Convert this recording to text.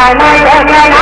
ಗಣಗಣ